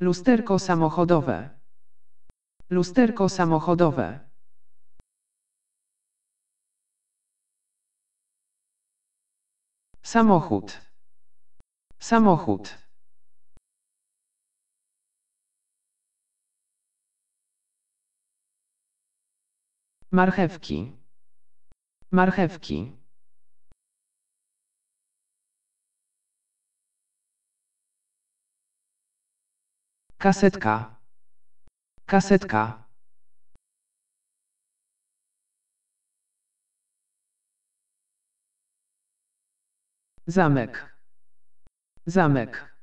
Lusterko samochodowe. Lusterko samochodowe. Samochód. Samochód. Marchewki. Marchewki. Kasetka. Kasetka. Zamek. Zamek.